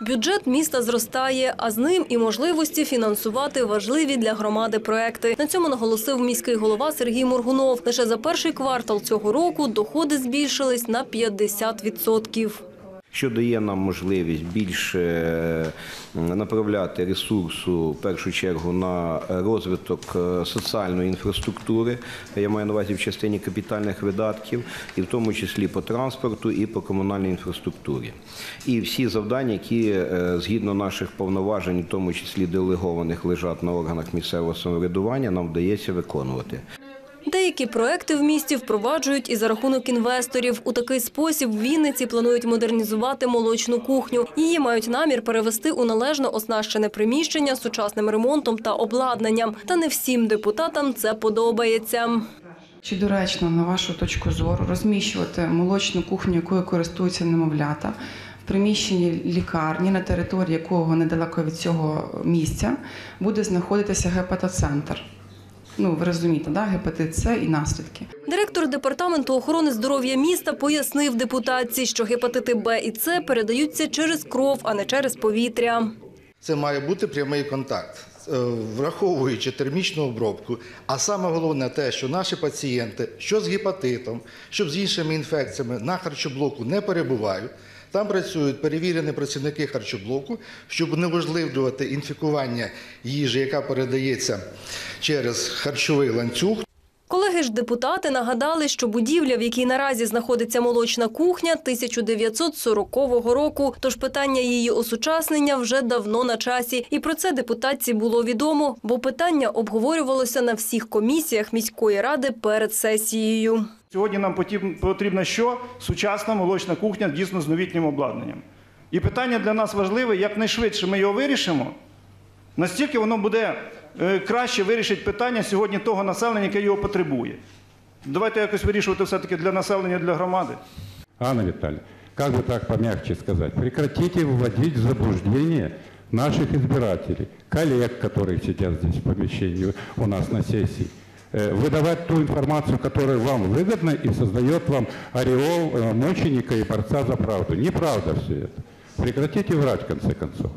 Бюджет міста зростає, а з ним і можливості фінансувати важливі для громади проекти. На цьому наголосив міський голова Сергій Моргунов. Лише за перший квартал цього року доходи збільшились на 50%. Що дає нам можливість більше направляти ресурсу в першу чергу на розвиток е, соціальної інфраструктури. Я маю на увазі в частині капітальних видатків, і в тому числі по транспорту і по комунальній інфраструктурі. І всі завдання, які е, згідно наших повноважень, в тому числі делегованих, лежать на органах місцевого самоврядування, нам вдається виконувати. Деякі проекти в місті впроваджують і за рахунок інвесторів. У такий спосіб в Вінниці планують модернізувати молочну кухню. Її мають намір перевести у належно оснащене приміщення з сучасним ремонтом та обладнанням. Та не всім депутатам це подобається. Чи доречно, на вашу точку зору, розміщувати молочну кухню, якою користуються немовлята, в приміщенні лікарні, на території якого недалеко від цього місця буде знаходитися гепатоцентр? Ну, ви розумієте, да? гепатит С і наслідки. Директор департаменту охорони здоров'я міста пояснив депутатці, що гепатити Б і С передаються через кров, а не через повітря. Це має бути прямий контакт, враховуючи термічну обробку. А саме головне те, що наші пацієнти, що з гепатитом, що з іншими інфекціями на харчоблоку не перебувають. Там працюють перевірені працівники харчоблоку, щоб унеможливлювати інфікування їжі, яка передається через харчовий ланцюг. Колеги ж депутати нагадали, що будівля, в якій наразі знаходиться молочна кухня, 1940 року. Тож питання її осучаснення вже давно на часі. І про це депутатці було відомо, бо питання обговорювалося на всіх комісіях міської ради перед сесією. Сьогодні нам потрібно що? Сучасна молочна кухня дійсно з новітнім обладнанням. І питання для нас важливе, якнайшвидше ми його вирішимо, настільки воно буде краще вирішить питання сьогодні того населення, яке його потребує. Давайте якось вирішувати все-таки для населення, для громади. Анна Витальевна, как бы так помягче сказать, прекратите вводить в заблуждение наших избирателей, коллег, которые сидят здесь в помещении у нас на сессии, Э, выдавать ту информацию, которая вам выгодна и создает вам ореол э, мученика и борца за правду. Неправда все это. Прекратите врать, в конце концов.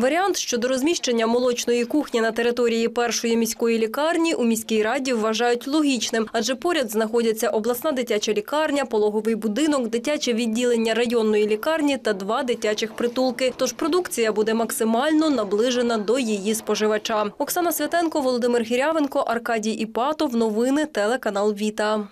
Варіант щодо розміщення молочної кухні на території першої міської лікарні у міській раді вважають логічним, адже поряд знаходяться обласна дитяча лікарня, пологовий будинок, дитяче відділення районної лікарні та два дитячих притулки. Тож продукція буде максимально наближена до її споживача. Оксана Святенко, Володимир Гірявенко, Аркадій Іпатов. Новини телеканал Віта.